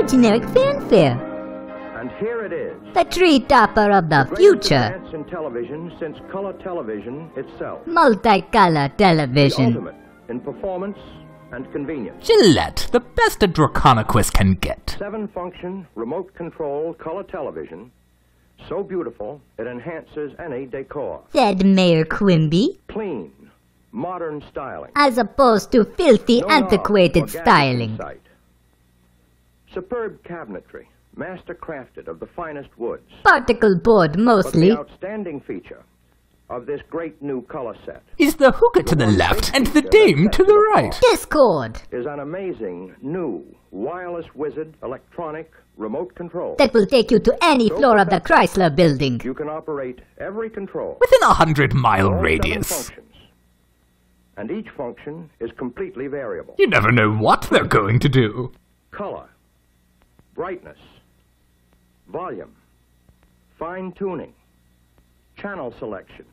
no generic fanfare. And here it is. The tree topper of the Greatest future. advance in television since color television itself. Multicolor The television. ultimate in performance and convenience. Gillette, the best a Draconequus can get. Seven function, remote control color television. So beautiful, it enhances any decor. Said Mayor Quimby. Clean, modern styling. As opposed to filthy, No antiquated or gadget in styling. sight. Superb cabinetry, master crafted of the finest woods. Particle board mostly. But mostly. the outstanding feature of this great new color set Is the hookah to the left and the dame to the right. Discord. is an amazing new wireless wizard electronic remote control. That will take you to any floor of the Chrysler building. You can operate every control. Within a hundred mile all seven radius. functions. And each function is completely variable. You never know what they're going to do. Color, brightness, volume, fine tuning, channel selection,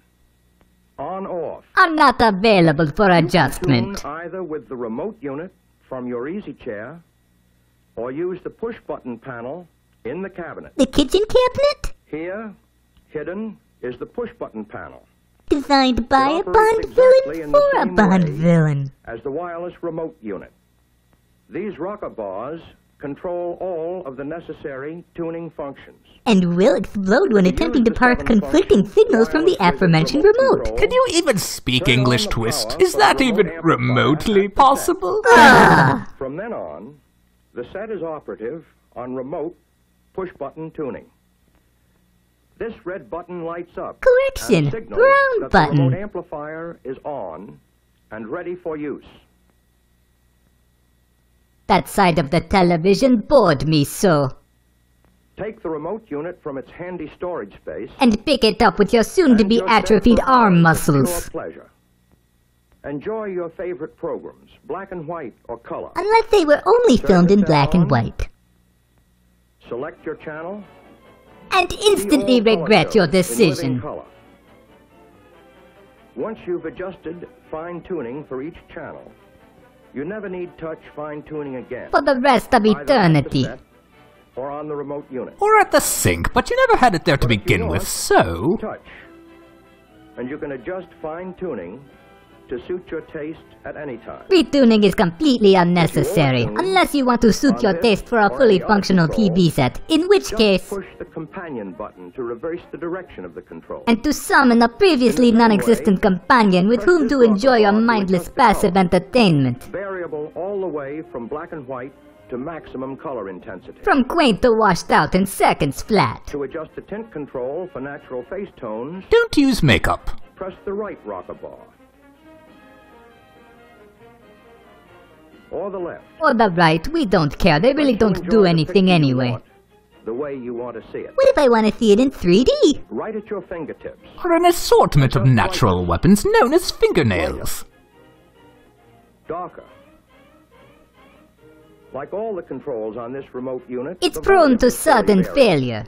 on off. Are not available for Tune adjustment. either with the remote unit from your easy chair or use the push button panel in the cabinet. The kitchen cabinet? Here, hidden, is the push button panel Designed by a Bond exactly villain in for a Bond villain. as the wireless remote unit. These rocker bars control all of the necessary tuning functions. And will explode when attempting to the parse conflicting signals from the aforementioned remote remote. Can you even speak English, Twist? Is that even remotely possible? Ah, From then on, the set is operative on remote push button tuning. This red button lights up. Correction, and signals brown that the remote button. amplifier is on and ready for use. That side of the television bored me so. Take the remote unit from its handy storage space And pick it up with your soon-to-be atrophied arm muscles. Pleasure. Enjoy your favorite programs, black and white or color. Unless they were only Turn filmed in black and white. Select your channel. And instantly regret your shows in living decision. Once you've adjusted fine tuning for each channel, you never need touch fine tuning again. For the rest of either at the eternity. Or on the remote unit. Or at the sink, but you never had it there to But if you begin with, so... Touch. And you can adjust fine tuning to suit your taste at any time. Retuning is completely unnecessary, unless you want to suit your taste for a fully functional control, TV set, in which Just case, push the companion button to reverse the direction of the control. and to summon a previously In the same non-existent companion with whom to enjoy your mindless passive entertainment. Variable all the way from black and white to maximum color intensity. From quaint to washed out in seconds flat. To adjust the tint control for natural face tones, Don't use makeup. press the right rocker bar. Or the left. Or the right, we don't care, they really don't do anything picture anyway. want, The way you want to see it. What if I want to see it in 3D? Right at your fingertips. Or an assortment of natural weapons known as fingernails. Darker. Like all the controls on this remote unit, It's prone to is sudden variable. failure.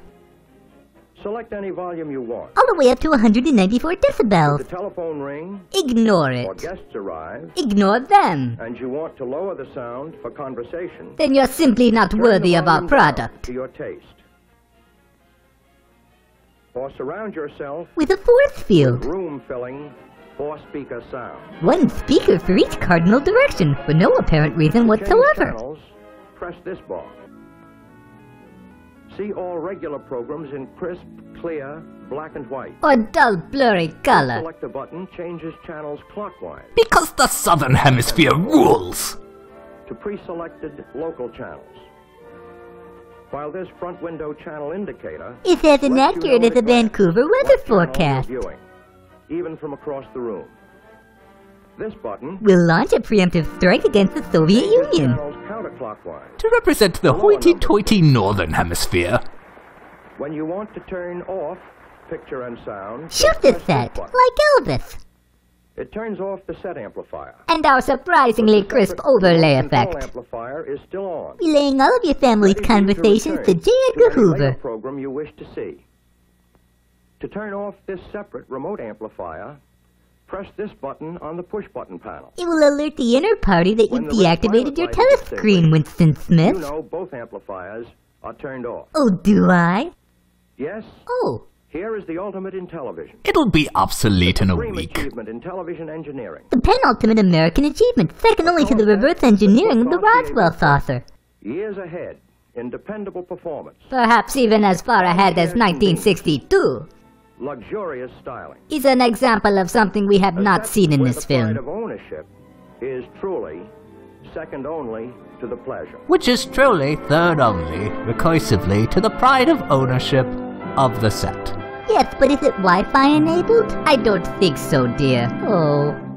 Select any volume you want. All the way up to 194 decibels. The telephone ring Ignore it. or guests arrive, Ignore them. and you want to lower the sound for conversation. Then you're simply not turn worthy of our product. To your taste. Or surround yourself With a force field. room-filling four-speaker sound. One speaker for each cardinal direction, for no apparent reason whatsoever. channels, press this bar. See all regular programs in crisp, clear, black and white. Or dull, blurry color. Select the button changes channels clockwise Because the Southern Hemisphere rules! to pre-selected local channels. While this front window channel indicator is as inaccurate as the a Vancouver weather forecast. viewing, even from across the room. This button Will launch a preemptive strike against the Soviet Union. Channels counterclockwise. To represent the hoity-toity Northern Hemisphere. When you want to turn off picture and sound, just Shoot this press set, like Elvis. It turns off the set amplifier. And our surprisingly crisp overlay remote control effect. amplifier is still on. Relaying all of your family's Ready for you to conversations to return J. Edgar any later Hoover. program you wish to see. To turn off this separate remote amplifier, press this button on the push button panel. It will alert the inner party that When you've deactivated your light is telescreen, Winston Smith. You know both amplifiers are turned off. Oh, do I? Yes, Oh, here is the ultimate in television. It'll be obsolete in a week. achievement in television engineering. the penultimate American achievement, second only to the reverse engineering of the Roswell saucer. Years ahead in dependable performance, Perhaps even as far ahead as 1962. Luxurious styling. Is an example of something we have not seen in where this the pride film. of ownership is truly second only to the pleasure. Which is truly third only, recursively, to the pride of ownership of the set. Yes, but is it Wi-Fi enabled? I don't think so, dear. Oh.